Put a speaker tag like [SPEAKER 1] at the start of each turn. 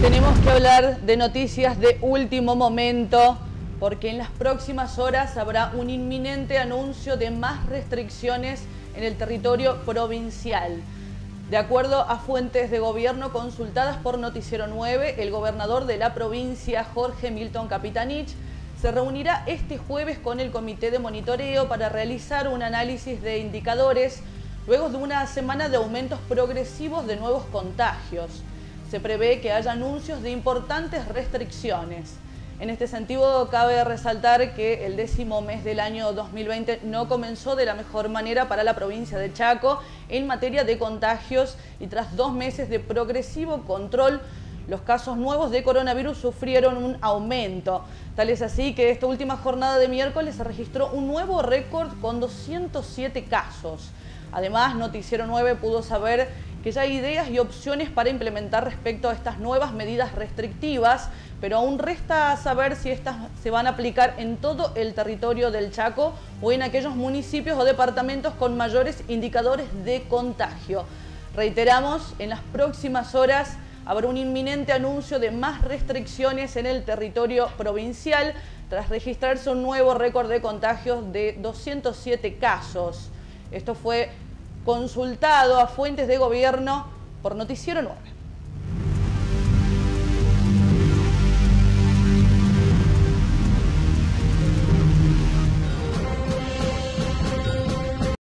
[SPEAKER 1] que hablar de noticias de último momento, porque en las próximas horas habrá un inminente anuncio de más restricciones en el territorio provincial. De acuerdo a fuentes de gobierno consultadas por Noticiero 9, el gobernador de la provincia, Jorge Milton Capitanich, se reunirá este jueves con el comité de monitoreo para realizar un análisis de indicadores luego de una semana de aumentos progresivos de nuevos contagios se prevé que haya anuncios de importantes restricciones. En este sentido, cabe resaltar que el décimo mes del año 2020 no comenzó de la mejor manera para la provincia de Chaco en materia de contagios y tras dos meses de progresivo control, los casos nuevos de coronavirus sufrieron un aumento. Tal es así que esta última jornada de miércoles se registró un nuevo récord con 207 casos. Además, Noticiero 9 pudo saber que ya hay ideas y opciones para implementar respecto a estas nuevas medidas restrictivas, pero aún resta saber si estas se van a aplicar en todo el territorio del Chaco o en aquellos municipios o departamentos con mayores indicadores de contagio. Reiteramos, en las próximas horas habrá un inminente anuncio de más restricciones en el territorio provincial tras registrarse un nuevo récord de contagios de 207 casos. Esto fue consultado a fuentes de gobierno por Noticiero 9.